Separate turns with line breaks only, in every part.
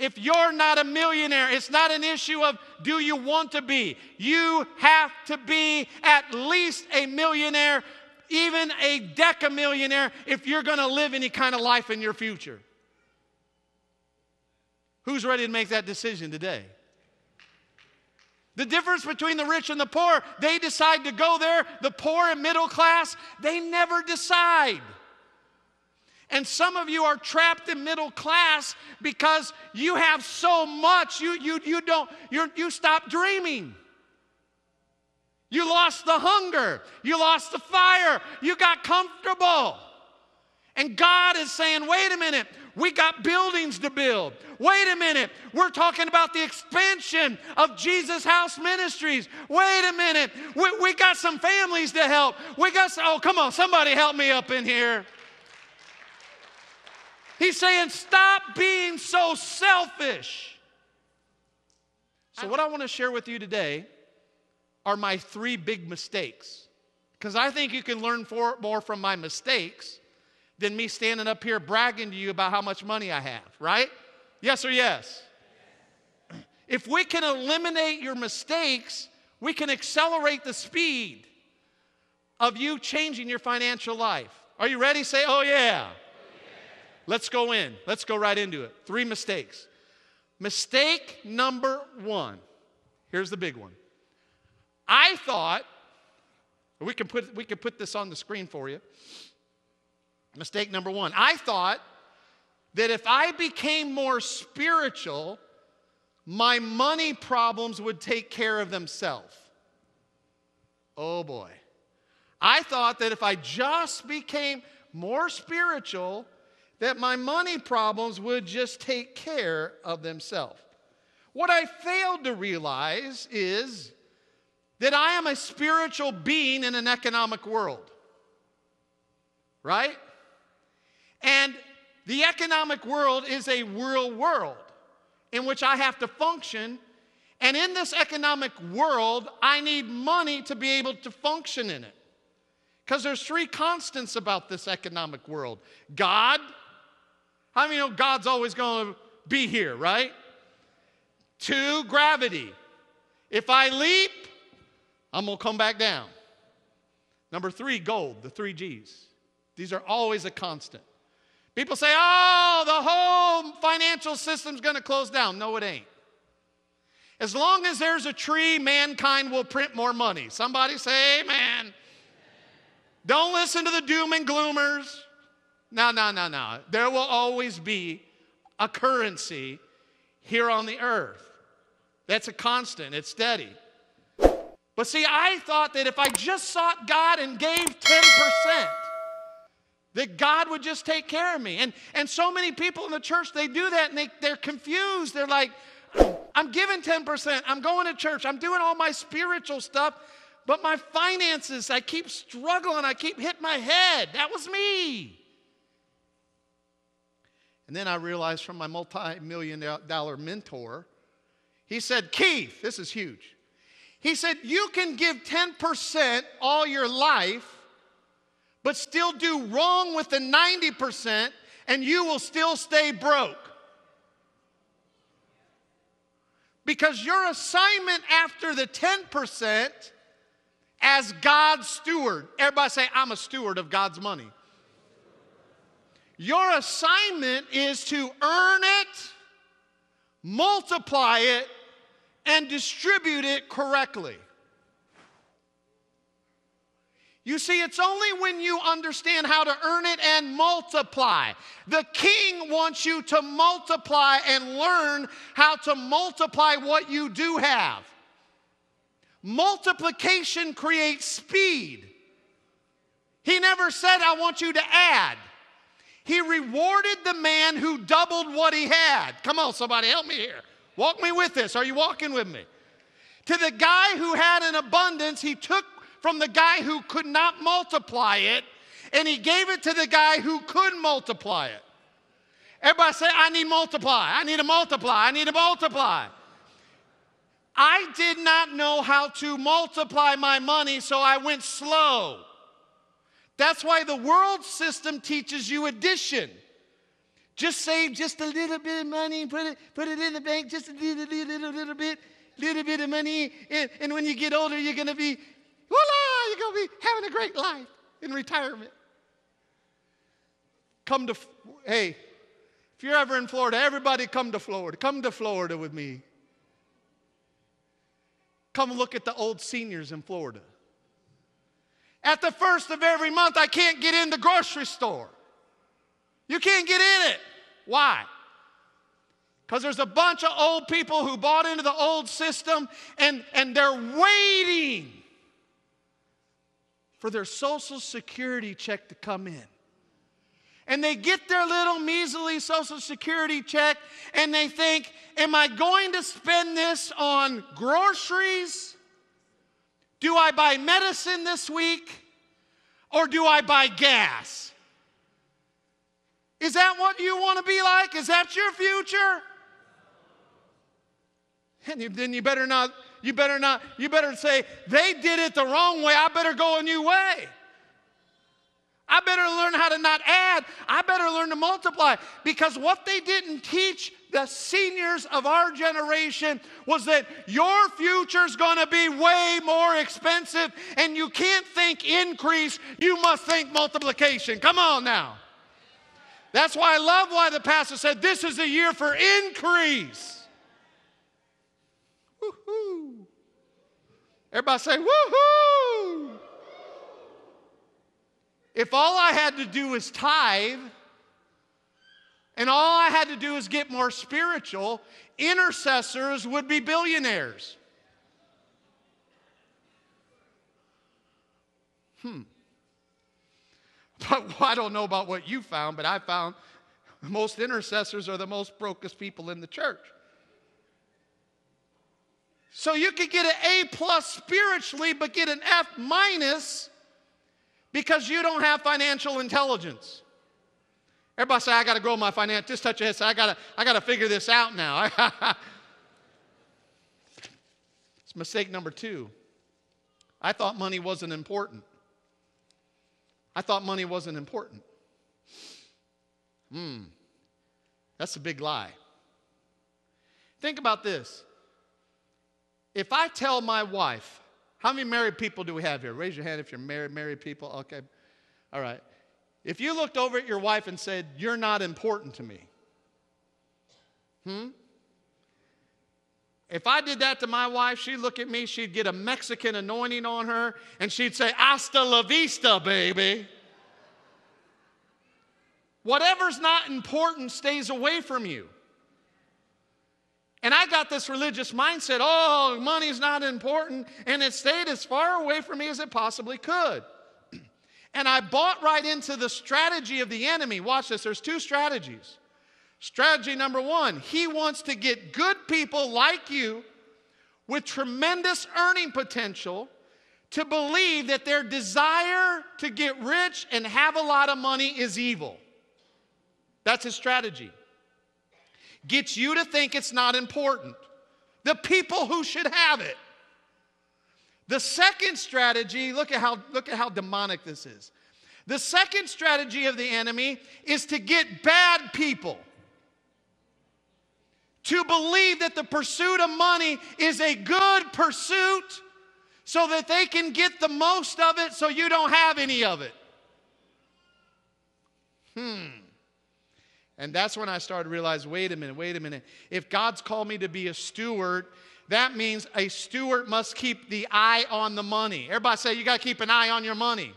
If you're not a millionaire, it's not an issue of do you want to be. You have to be at least a millionaire, even a decamillionaire, if you're going to live any kind of life in your future. Who's ready to make that decision today? The difference between the rich and the poor, they decide to go there. The poor and middle class, they never decide. And some of you are trapped in middle class because you have so much, you, you, you don't, you you stop dreaming. You lost the hunger. You lost the fire. You got comfortable. And God is saying, wait a minute, we got buildings to build. Wait a minute, we're talking about the expansion of Jesus House Ministries. Wait a minute, we, we got some families to help. We got, oh, come on, somebody help me up in here. He's saying, stop being so selfish. So, what I want to share with you today are my three big mistakes. Because I think you can learn for, more from my mistakes than me standing up here bragging to you about how much money I have, right? Yes or yes? If we can eliminate your mistakes, we can accelerate the speed of you changing your financial life. Are you ready? Say, oh yeah. Let's go in. Let's go right into it. Three mistakes. Mistake number one. Here's the big one. I thought, we can put, we can put this on the screen for you. Mistake number one. I thought that if I became more spiritual, my money problems would take care of themselves. Oh boy. I thought that if I just became more spiritual, that my money problems would just take care of themselves. What I failed to realize is that I am a spiritual being in an economic world. Right? And the economic world is a real world in which I have to function. And in this economic world, I need money to be able to function in it. Because there's three constants about this economic world God, how many know God's always going to be here, right? Two, gravity. If I leap, I'm going to come back down. Number three, gold, the three G's. These are always a constant. People say, oh, the whole financial system's going to close down. No, it ain't. As long as there's a tree, mankind will print more money. Somebody say amen. Don't listen to the doom and gloomers. No, no, no, no. There will always be a currency here on the earth. That's a constant, it's steady. But see, I thought that if I just sought God and gave 10%, that God would just take care of me. And, and so many people in the church, they do that and they, they're confused. They're like, I'm giving 10%, I'm going to church, I'm doing all my spiritual stuff, but my finances, I keep struggling, I keep hitting my head. That was me. And then I realized from my multi million dollar mentor, he said, Keith, this is huge. He said, You can give 10% all your life, but still do wrong with the 90%, and you will still stay broke. Because your assignment after the 10% as God's steward, everybody say, I'm a steward of God's money. Your assignment is to earn it, multiply it, and distribute it correctly. You see, it's only when you understand how to earn it and multiply. The king wants you to multiply and learn how to multiply what you do have. Multiplication creates speed. He never said, I want you to add. He rewarded the man who doubled what he had. Come on, somebody, help me here. Walk me with this. Are you walking with me? To the guy who had an abundance, he took from the guy who could not multiply it and he gave it to the guy who could multiply it. Everybody say, I need multiply. I need to multiply. I need to multiply. I did not know how to multiply my money, so I went slow. That's why the world system teaches you addition. Just save just a little bit of money, put it, put it in the bank, just a little, little, little, bit, little bit of money. And, and when you get older, you're going to be, voila, you're going to be having a great life in retirement. Come to, hey, if you're ever in Florida, everybody come to Florida. Come to Florida with me. Come look at the old seniors in Florida. At the first of every month, I can't get in the grocery store. You can't get in it. Why? Because there's a bunch of old people who bought into the old system and, and they're waiting for their Social Security check to come in. And they get their little measly Social Security check and they think, Am I going to spend this on groceries? Do I buy medicine this week? Or do I buy gas? Is that what you want to be like? Is that your future? And you, then you better not, you better not, you better say, they did it the wrong way. I better go a new way. I better learn how to not add. I better learn to multiply. Because what they didn't teach the seniors of our generation was that your future's gonna be way more expensive, and you can't think increase, you must think multiplication. Come on now. That's why I love why the pastor said this is a year for increase. Woohoo. Everybody say, woohoo. If all I had to do was tithe, and all I had to do is get more spiritual, intercessors would be billionaires. Hmm. But I don't know about what you found, but I found most intercessors are the most brokest people in the church. So you could get an A plus spiritually, but get an F minus because you don't have financial intelligence. Everybody say, I got to grow my finance. Just touch your head. Say, I got to, I got to figure this out now. it's mistake number two. I thought money wasn't important. I thought money wasn't important. Hmm, that's a big lie. Think about this. If I tell my wife, how many married people do we have here? Raise your hand if you're married, married people. Okay. All right. If you looked over at your wife and said, You're not important to me, hmm? If I did that to my wife, she'd look at me, she'd get a Mexican anointing on her, and she'd say, Hasta la vista, baby. Whatever's not important stays away from you. And I got this religious mindset oh, money's not important, and it stayed as far away from me as it possibly could. And I bought right into the strategy of the enemy. Watch this, there's two strategies. Strategy number one, he wants to get good people like you with tremendous earning potential to believe that their desire to get rich and have a lot of money is evil. That's his strategy. Gets you to think it's not important. The people who should have it. The second strategy, look at how, look at how demonic this is. The second strategy of the enemy is to get bad people to believe that the pursuit of money is a good pursuit so that they can get the most of it so you don't have any of it. Hmm. And that's when I started to realize wait a minute, wait a minute. If God's called me to be a steward, that means a steward must keep the eye on the money. Everybody say, you got to keep an eye on your money.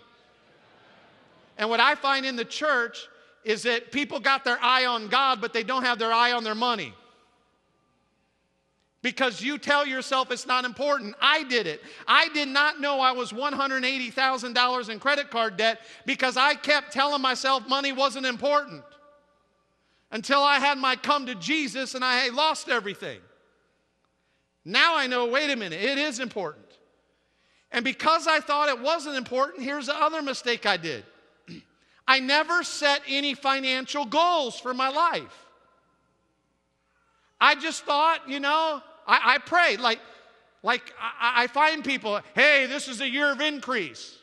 And what I find in the church is that people got their eye on God, but they don't have their eye on their money because you tell yourself it's not important. I did it. I did not know I was $180,000 in credit card debt because I kept telling myself money wasn't important until I had my come to Jesus and I lost everything. Now I know, wait a minute, it is important. And because I thought it wasn't important, here's the other mistake I did I never set any financial goals for my life. I just thought, you know, I, I pray, like, like I, I find people, hey, this is a year of increase.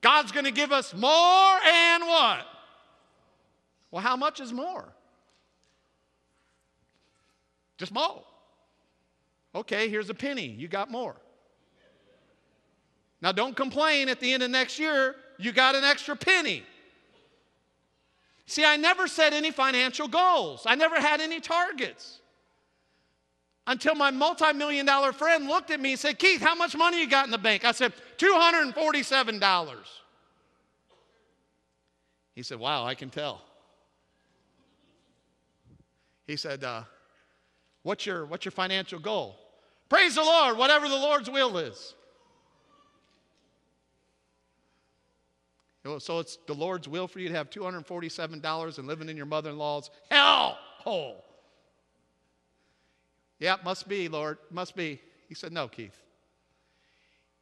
God's going to give us more and what? Well, how much is more? Just mow. Okay, here's a penny. You got more. Now, don't complain at the end of next year, you got an extra penny. See, I never set any financial goals, I never had any targets. Until my multi million dollar friend looked at me and said, Keith, how much money you got in the bank? I said, $247. He said, Wow, I can tell. He said, uh, what's, your, what's your financial goal? Praise the Lord, whatever the Lord's will is. So it's the Lord's will for you to have $247 and living in your mother in law's hell hole. Yeah, must be, Lord, must be. He said, No, Keith.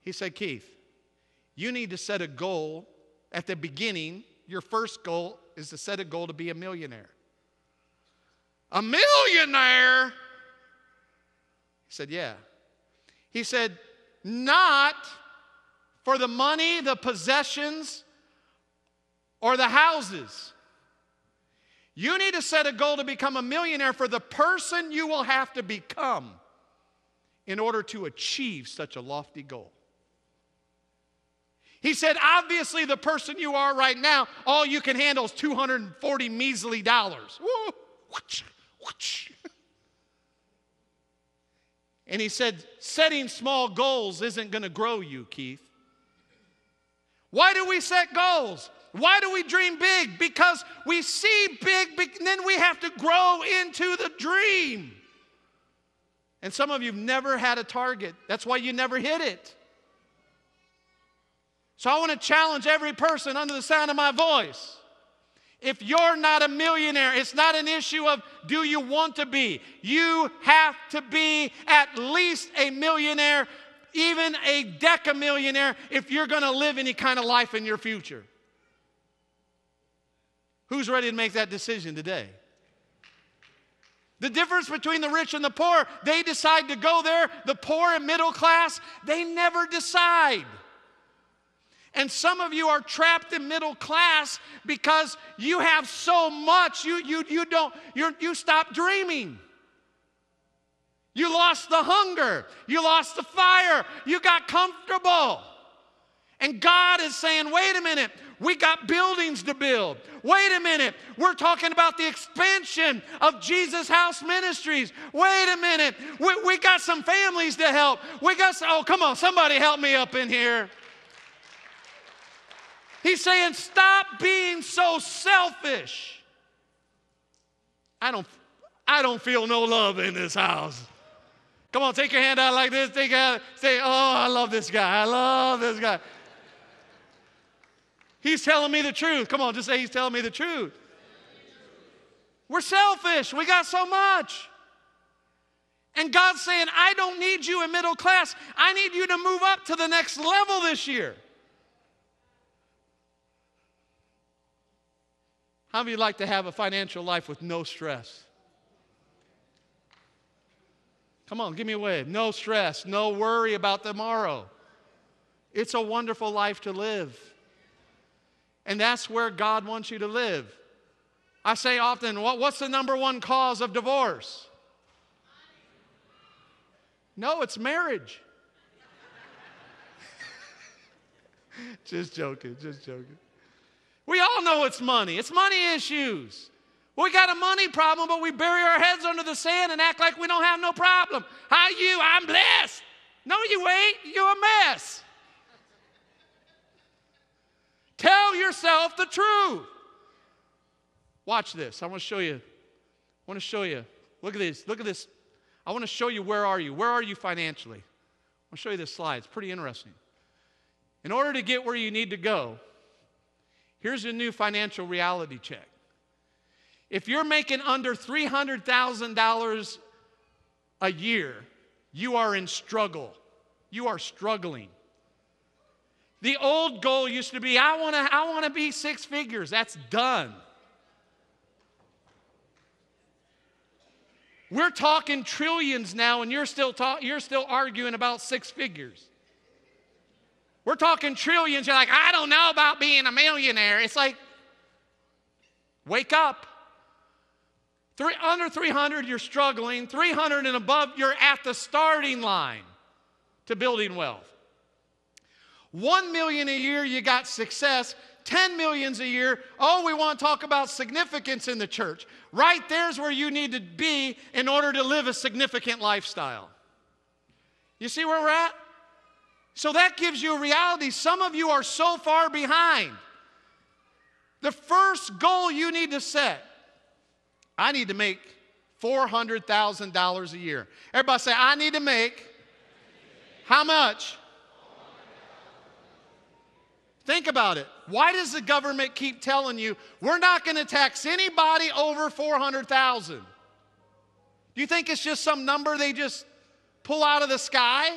He said, Keith, you need to set a goal at the beginning. Your first goal is to set a goal to be a millionaire. A millionaire? He said, Yeah. He said, Not for the money, the possessions, or the houses. You need to set a goal to become a millionaire for the person you will have to become in order to achieve such a lofty goal. He said, obviously, the person you are right now, all you can handle is 240 measly dollars. Woo. And he said, setting small goals isn't going to grow you, Keith. Why do we set goals? Why do we dream big? Because we see big, and then we have to grow into the dream. And some of you have never had a target. That's why you never hit it. So I want to challenge every person under the sound of my voice. If you're not a millionaire, it's not an issue of do you want to be. You have to be at least a millionaire, even a decamillionaire, if you're going to live any kind of life in your future. Who's ready to make that decision today? The difference between the rich and the poor, they decide to go there. The poor and middle class, they never decide. And some of you are trapped in middle class because you have so much, you, you, you don't, you you stop dreaming. You lost the hunger. You lost the fire. You got comfortable. And God is saying, wait a minute, we got buildings to build. Wait a minute, we're talking about the expansion of Jesus House Ministries. Wait a minute, we, we got some families to help. We got, some, oh, come on, somebody help me up in here. He's saying, stop being so selfish. I don't, I don't feel no love in this house. Come on, take your hand out like this. Take out, say, oh, I love this guy. I love this guy. He's telling me the truth. Come on, just say he's telling me the truth. We're selfish. We got so much. And God's saying, I don't need you in middle class. I need you to move up to the next level this year. How many like to have a financial life with no stress? Come on, give me a wave. No stress, no worry about tomorrow. It's a wonderful life to live. And that's where God wants you to live. I say often, what, what's the number one cause of divorce? No, it's marriage. just joking, just joking. We all know it's money. It's money issues. We got a money problem, but we bury our heads under the sand and act like we don't have no problem. How you? I'm blessed. No, you ain't. You're a mess. Tell yourself the truth. Watch this. I want to show you. I want to show you. Look at this. Look at this. I want to show you where are you? Where are you financially? I want to show you this slide. It's pretty interesting. In order to get where you need to go, here's a new financial reality check. If you're making under $300,000 a year, you are in struggle. You are struggling. The old goal used to be I want to I want to be six figures. That's done. We're talking trillions now and you're still ta- you're still arguing about six figures. We're talking trillions. You're like, I don't know about being a millionaire. It's like, wake up. Three, under 300, you're struggling. 300 and above, you're at the starting line to building wealth. 1 million a year, you got success. 10 millions a year, oh, we want to talk about significance in the church. Right there's where you need to be in order to live a significant lifestyle. You see where we're at? So that gives you a reality. Some of you are so far behind. The first goal you need to set I need to make $400,000 a year. Everybody say, I need to make how much? Think about it. Why does the government keep telling you we're not going to tax anybody over 400,000? Do you think it's just some number they just pull out of the sky?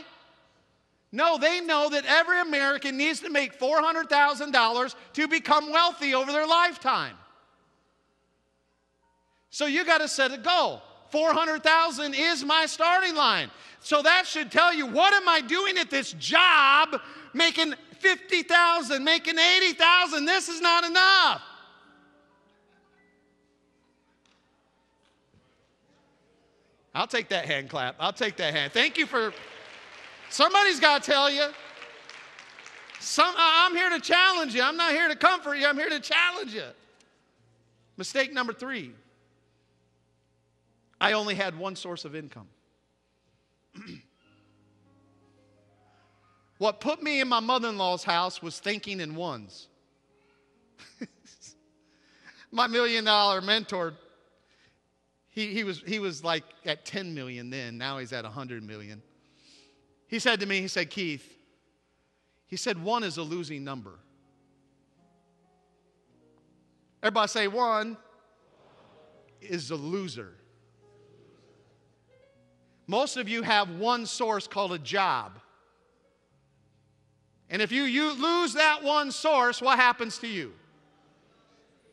No, they know that every American needs to make $400,000 to become wealthy over their lifetime. So you got to set a goal. 400,000 is my starting line. So that should tell you what am I doing at this job making 50,000, making 80,000? This is not enough. I'll take that hand clap. I'll take that hand. Thank you for somebody's got to tell you. Some, I'm here to challenge you. I'm not here to comfort you. I'm here to challenge you. Mistake number three I only had one source of income. what put me in my mother in law's house was thinking in ones. my million dollar mentor, he, he, was, he was like at 10 million then, now he's at 100 million. He said to me, he said, Keith, he said, one is a losing number. Everybody say, one is a loser. Most of you have one source called a job. And if you, you lose that one source, what happens to you?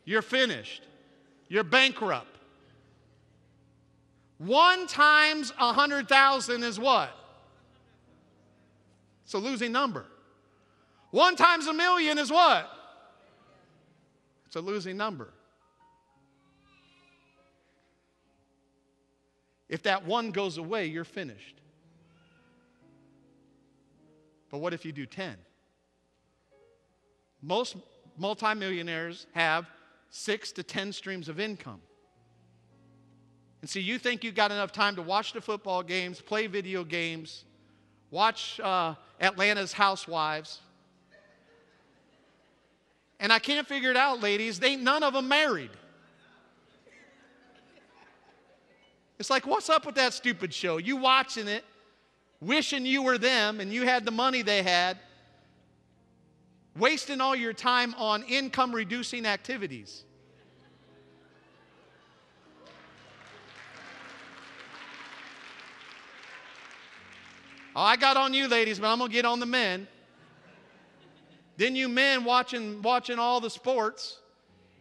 You're finished. You're bankrupt. One times a hundred thousand is what? It's a losing number. One times a million is what? It's a losing number. If that one goes away, you're finished. But what if you do 10? Most multimillionaires have six to 10 streams of income. And see, you think you've got enough time to watch the football games, play video games, watch uh, Atlanta's Housewives. And I can't figure it out, ladies. They none of them married. It's like, what's up with that stupid show? You watching it, wishing you were them and you had the money they had, wasting all your time on income reducing activities. Oh, I got on you, ladies, but I'm gonna get on the men. then you men watching watching all the sports,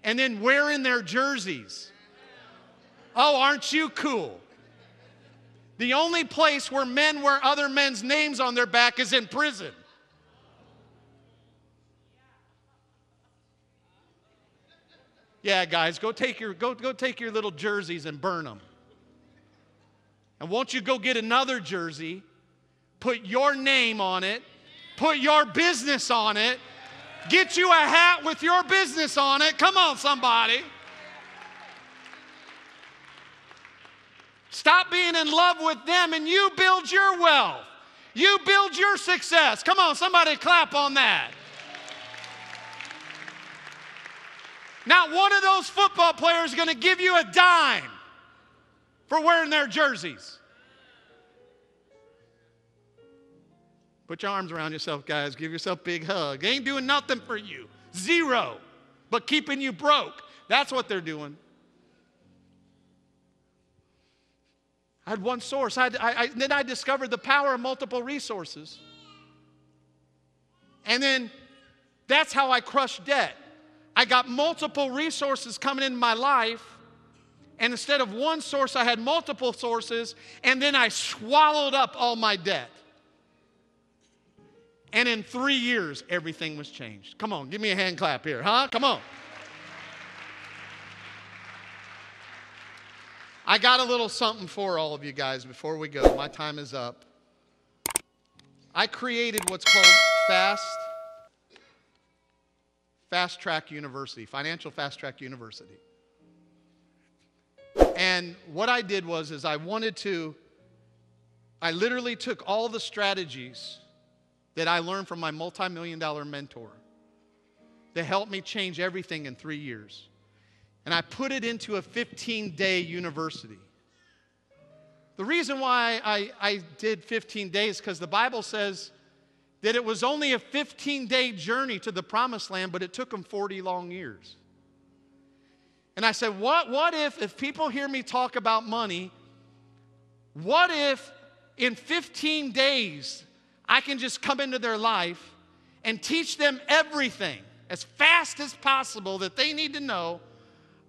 and then wearing their jerseys. Oh, aren't you cool? The only place where men wear other men's names on their back is in prison. Yeah, guys, go take your go, go take your little jerseys and burn them. And won't you go get another jersey, put your name on it, put your business on it, get you a hat with your business on it. Come on, somebody. Stop being in love with them and you build your wealth. You build your success. Come on, somebody clap on that. Not one of those football players is going to give you a dime for wearing their jerseys. Put your arms around yourself, guys. Give yourself a big hug. Ain't doing nothing for you. Zero. But keeping you broke. That's what they're doing. I had one source. I, had, I, I then I discovered the power of multiple resources. And then that's how I crushed debt. I got multiple resources coming in my life. And instead of one source, I had multiple sources. And then I swallowed up all my debt. And in three years, everything was changed. Come on, give me a hand clap here, huh? Come on. I got a little something for all of you guys before we go. My time is up. I created what's called FAST, Fast Track University, Financial Fast Track University. And what I did was is I wanted to I literally took all the strategies that I learned from my multi-million dollar mentor that helped me change everything in 3 years. And I put it into a 15-day university. The reason why I, I did 15 days because the Bible says that it was only a 15 day journey to the promised land, but it took them 40 long years. And I said, what, what if, if people hear me talk about money, what if in 15 days I can just come into their life and teach them everything as fast as possible that they need to know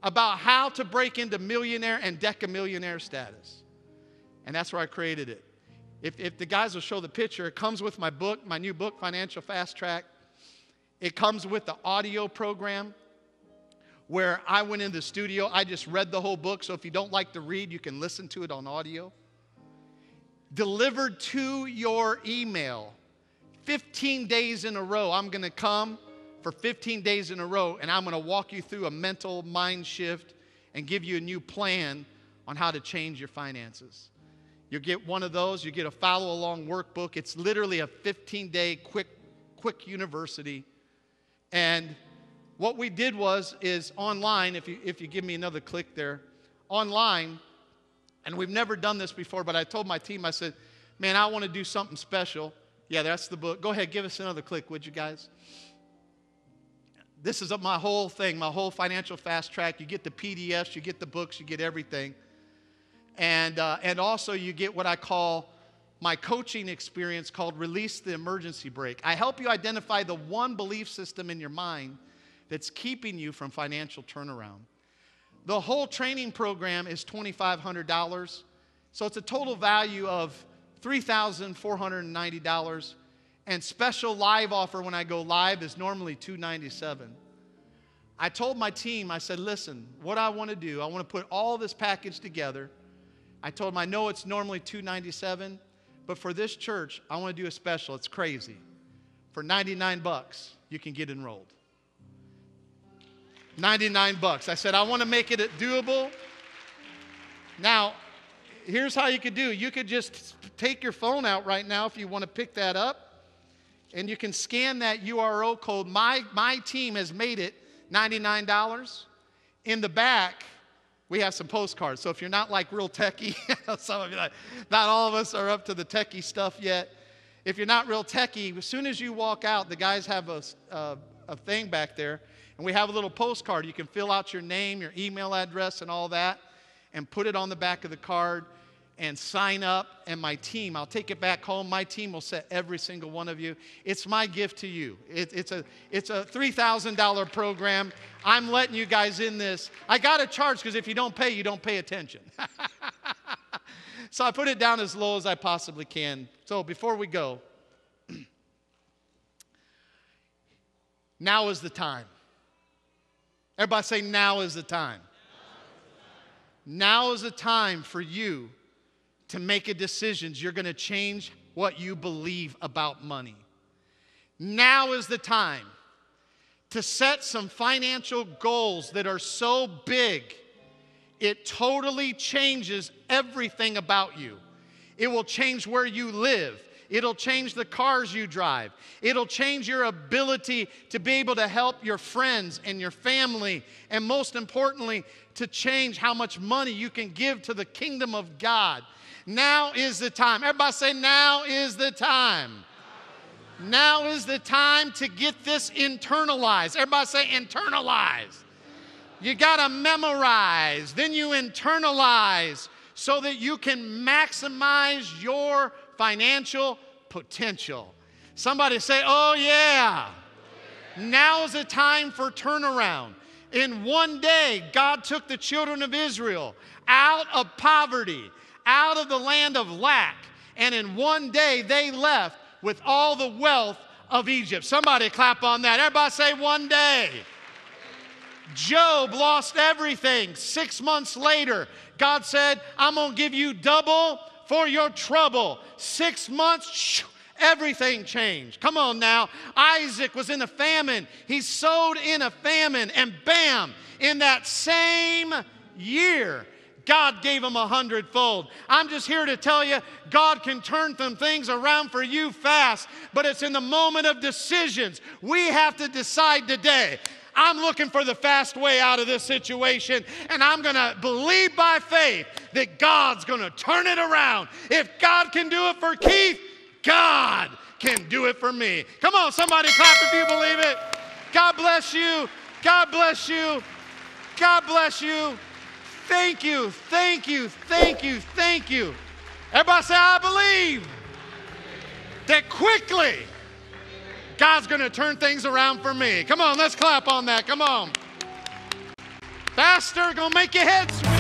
about how to break into millionaire and decamillionaire status? And that's where I created it. If, if the guys will show the picture, it comes with my book, my new book, Financial Fast Track. It comes with the audio program where I went in the studio. I just read the whole book. So if you don't like to read, you can listen to it on audio. Delivered to your email 15 days in a row. I'm going to come for 15 days in a row and I'm going to walk you through a mental mind shift and give you a new plan on how to change your finances. You get one of those, you get a follow along workbook. It's literally a 15 day quick, quick university. And what we did was, is online, if you, if you give me another click there, online, and we've never done this before, but I told my team, I said, man, I want to do something special. Yeah, that's the book. Go ahead, give us another click, would you guys? This is my whole thing, my whole financial fast track. You get the PDFs, you get the books, you get everything. And, uh, and also, you get what I call my coaching experience called Release the Emergency Brake. I help you identify the one belief system in your mind that's keeping you from financial turnaround. The whole training program is $2,500. So it's a total value of $3,490. And special live offer when I go live is normally 297. I told my team, I said, listen, what I want to do, I want to put all this package together I told them, I know it's normally 297, but for this church, I want to do a special. It's crazy. For 99 bucks, you can get enrolled. 99 bucks. I said, I want to make it doable. Now, here's how you could do. You could just take your phone out right now if you want to pick that up, and you can scan that URL code. My, my team has made it $99. In the back, we have some postcards. So if you're not like real techie, some of you, like, not all of us are up to the techie stuff yet. If you're not real techie, as soon as you walk out, the guys have a, a, uh, a thing back there, and we have a little postcard. You can fill out your name, your email address, and all that, and put it on the back of the card and sign up, and my team, I'll take it back home. My team will set every single one of you. It's my gift to you. It, it's a, it's a $3,000 program. I'm letting you guys in this. I got to charge because if you don't pay, you don't pay attention. so I put it down as low as I possibly can. So before we go, now is the time. Everybody say, now is the time. Now is the time for you to make a decision. You're going to change what you believe about money. Now is the time to set some financial goals that are so big, it totally changes everything about you. It will change where you live. It'll change the cars you drive. It'll change your ability to be able to help your friends and your family. And most importantly, to change how much money you can give to the kingdom of God. Now is the time. Everybody say, Now is the time. Now is the time to get this internalized. Everybody say, internalize. You got to memorize, then you internalize so that you can maximize your financial potential. Somebody say, Oh, yeah. Now is the time for turnaround. In one day, God took the children of Israel out of poverty out of the land of lack. And in one day, they left with all the wealth of Egypt. Somebody clap on that. Everybody say one day. Job lost everything. Six months later, God said, I'm going to give you double for your trouble. Six months, everything changed. Come on now. Isaac was in a famine. He sowed in a famine, and bam, in that same year, God gave him a hundredfold. I'm just here to tell you, God can turn some things around for you fast, but it's in the moment of decisions. We have to decide today I'm looking for the fast way out of this situation, and I'm going to believe by faith that God's going to turn it around. If God can do it for Keith, God can do it for me. Come on, somebody clap if you believe it. God bless you. God bless you. God bless you. Thank you, thank you, thank you, thank you. Everybody say, I believe that quickly God's going to turn things around for me. Come on, let's clap on that. Come on. Faster, going to make your head swim.